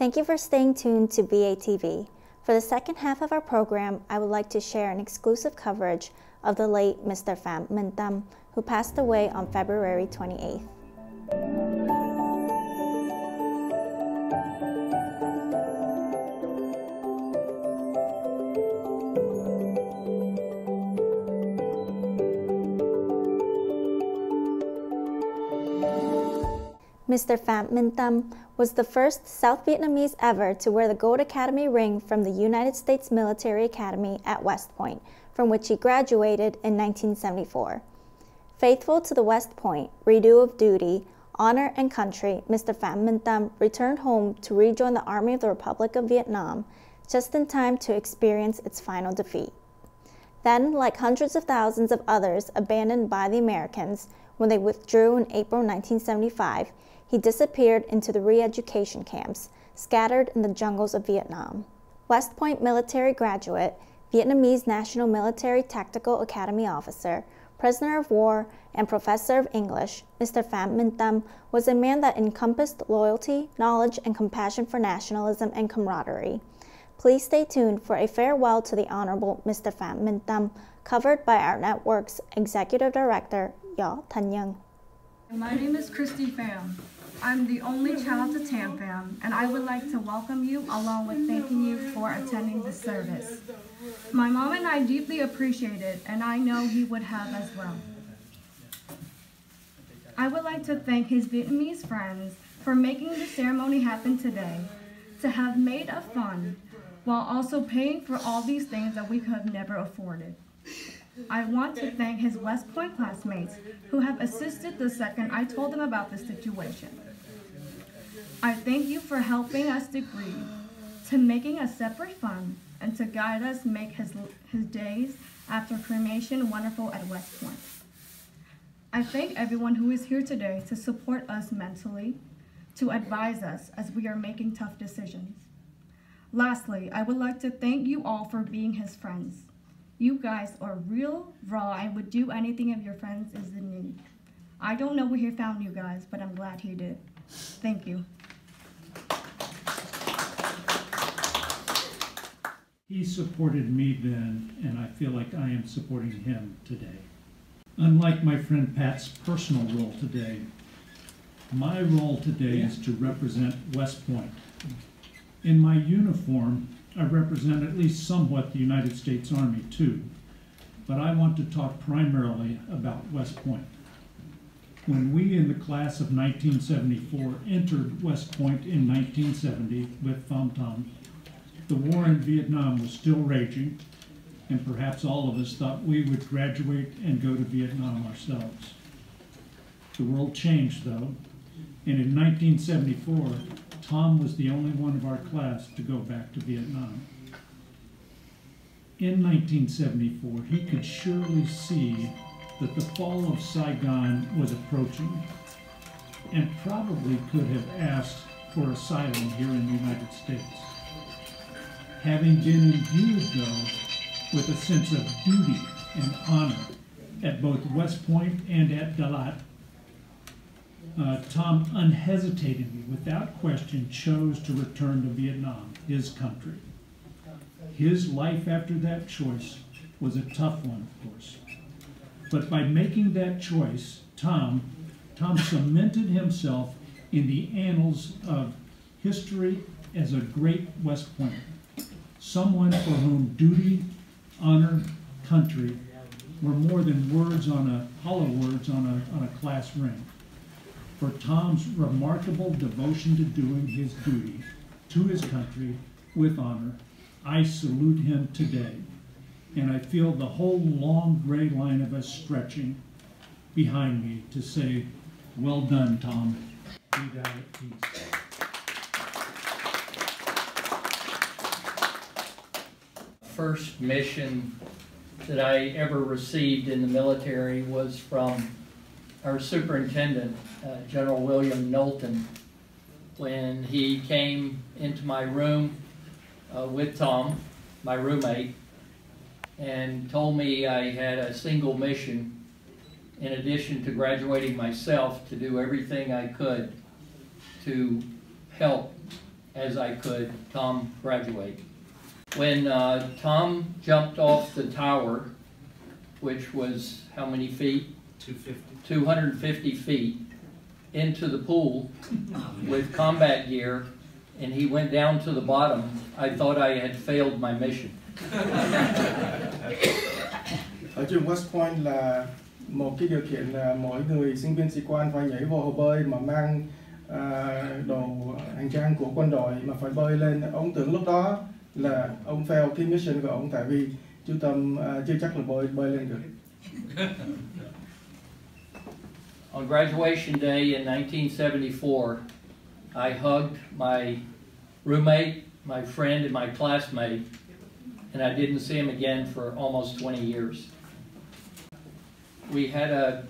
Thank you for staying tuned to VATV. For the second half of our program, I would like to share an exclusive coverage of the late Mr. Pham Minh who passed away on February 28th. Mr. Pham Minh Tâm was the first South Vietnamese ever to wear the Gold Academy ring from the United States Military Academy at West Point, from which he graduated in 1974. Faithful to the West Point, redo of duty, honor, and country, Mr. Pham Minh Tâm returned home to rejoin the Army of the Republic of Vietnam just in time to experience its final defeat. Then, like hundreds of thousands of others abandoned by the Americans when they withdrew in April 1975, he disappeared into the re-education camps scattered in the jungles of Vietnam. West Point military graduate, Vietnamese National Military Tactical Academy officer, prisoner of war, and professor of English, Mr. Pham Minh Tâm was a man that encompassed loyalty, knowledge, and compassion for nationalism and camaraderie. Please stay tuned for a farewell to the Honorable Mr. Pham Minh Tâm, covered by our network's Executive Director, My name is Christy Pham. I'm the only child to Tam Pham, and I would like to welcome you along with thanking you for attending the service. My mom and I deeply appreciate it, and I know he would have as well. I would like to thank his Vietnamese friends for making the ceremony happen today, to have made a fun, while also paying for all these things that we could have never afforded. I want to thank his West Point classmates who have assisted the second I told them about the situation. I thank you for helping us to grieve, to making a separate fund, and to guide us make his, his days after cremation wonderful at West Point. I thank everyone who is here today to support us mentally, to advise us as we are making tough decisions. Lastly, I would like to thank you all for being his friends. You guys are real, raw, and would do anything if your friends is in need. I don't know where he found you guys, but I'm glad he did. Thank you. He supported me then, and I feel like I am supporting him today. Unlike my friend Pat's personal role today, my role today is to represent West Point. In my uniform, I represent at least somewhat the United States Army too, but I want to talk primarily about West Point. When we in the class of 1974 entered West Point in 1970 with Pham Thom, the war in Vietnam was still raging, and perhaps all of us thought we would graduate and go to Vietnam ourselves. The world changed, though, and in 1974, Tom was the only one of our class to go back to Vietnam. In 1974, he could surely see that the fall of Saigon was approaching and probably could have asked for asylum here in the United States having been imbued, though, with a sense of duty and honor at both West Point and at Dalat, uh, Tom unhesitatingly, without question, chose to return to Vietnam, his country. His life after that choice was a tough one, of course. But by making that choice, Tom, Tom cemented himself in the annals of history as a great West Pointer someone for whom duty, honor, country were more than words on a hollow words on a, on a class ring. For Tom's remarkable devotion to doing his duty to his country with honor, I salute him today. And I feel the whole long gray line of us stretching behind me to say, well done, Tom. Be thou at peace. first mission that I ever received in the military was from our superintendent, uh, General William Knowlton, when he came into my room uh, with Tom, my roommate, and told me I had a single mission in addition to graduating myself to do everything I could to help as I could Tom graduate. When uh, Tom jumped off the tower, which was how many feet? 250. 250 feet into the pool with combat gear, and he went down to the bottom, I thought I had failed my mission. ở trường West Point là một cái điều kiện là mỗi người sinh viên sĩ quan phải nhảy vào hồ bơi mà mang à, đồ hành trang của quân đội mà phải bơi lên ông tưởng lúc đó là ông fail cái mission của ông tại vì chú tâm à, chưa chắc là bơi bơi lên được On graduation day in 1974, I hugged my roommate, my friend, and my classmate, and I didn't see him again for almost 20 years. We had a,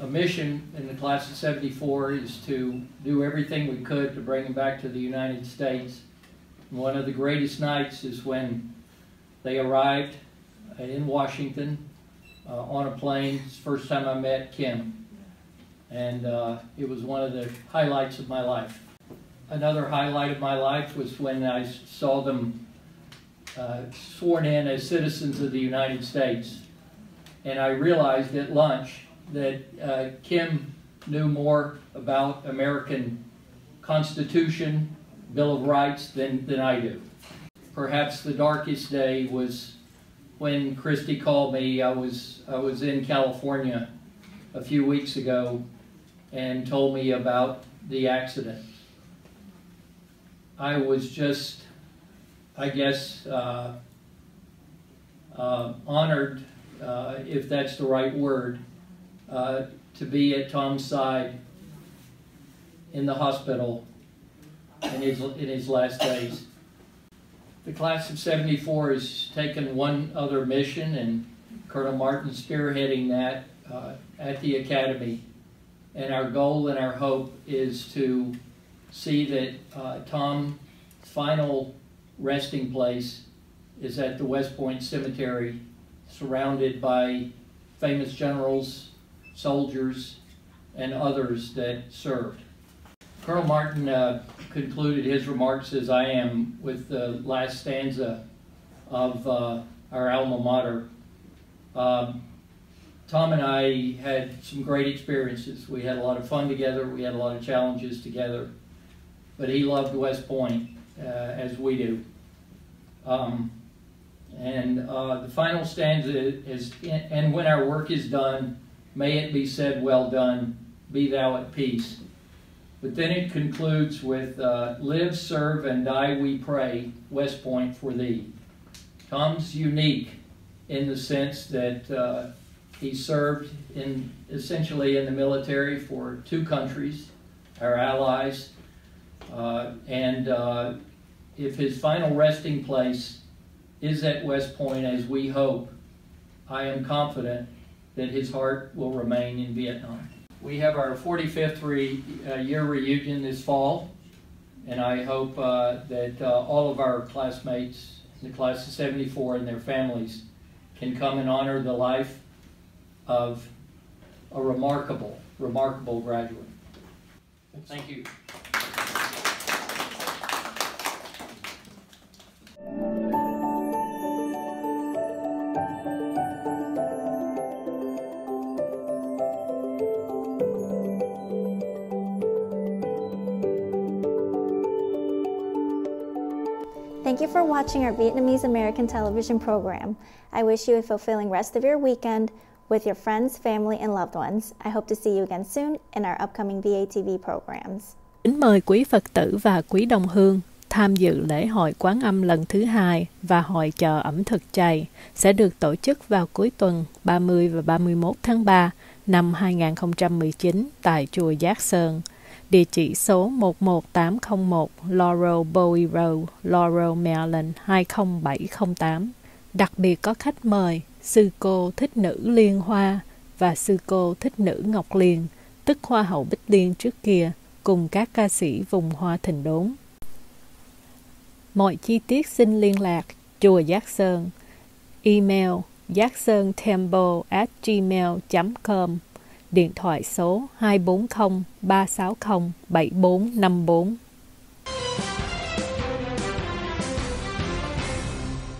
a mission in the class of 74 is to do everything we could to bring him back to the United States. One of the greatest nights is when they arrived in Washington uh, on a plane. It's the first time I met Kim and uh, it was one of the highlights of my life. Another highlight of my life was when I saw them uh, sworn in as citizens of the United States. And I realized at lunch that uh, Kim knew more about American Constitution, Bill of Rights than, than I do. Perhaps the darkest day was when Christy called me. I was, I was in California a few weeks ago and told me about the accident. I was just, I guess, uh, uh, honored, uh, if that's the right word, uh, to be at Tom's side in the hospital in his, in his last days. The class of 74 has taken one other mission, and Colonel Martin spearheading that uh, at the Academy. And our goal and our hope is to see that uh, Tom's final resting place is at the West Point Cemetery, surrounded by famous generals, soldiers, and others that served. Colonel Martin uh, concluded his remarks as I am with the last stanza of uh, our alma mater. Um, Tom and I had some great experiences. We had a lot of fun together. We had a lot of challenges together. But he loved West Point uh, as we do. Um, and uh, the final stanza is, and when our work is done, may it be said, well done, be thou at peace. But then it concludes with, uh, live, serve, and die we pray, West Point for thee. Tom's unique in the sense that uh, he served in essentially in the military for two countries, our allies, uh, and uh, if his final resting place is at West Point, as we hope, I am confident that his heart will remain in Vietnam. We have our 45th re, uh, year reunion this fall, and I hope uh, that uh, all of our classmates, the class of 74 and their families, can come and honor the life of a remarkable, remarkable graduate. Thank you. Thank you for watching our Vietnamese American television program. I wish you a fulfilling rest of your weekend with your friends, family, and loved ones. I hope to see you again soon in our upcoming VATV programs. Kính mời quý Phật tử và quý đồng hương tham dự lễ hội quán âm lần thứ hai và hội chợ ẩm thực chay sẽ được tổ chức vào cuối tuần 30 và 31 tháng 3 năm 2019 tại chùa Giác Sơn. Địa chỉ số 11801 Laurel Bowie Road, Laurel, Maryland 20708. Đặc biệt có khách mời sư cô thích nữ Liên Hoa và sư cô thích nữ Ngọc Liên, tức Hoa hậu Bích Liên trước kia, cùng các ca sĩ vùng Hoa Thịnh Đốn. Mọi chi tiết xin liên lạc Chùa Giác Sơn, email giác sơn temple at gmail.com, điện thoại số 240 360 7454.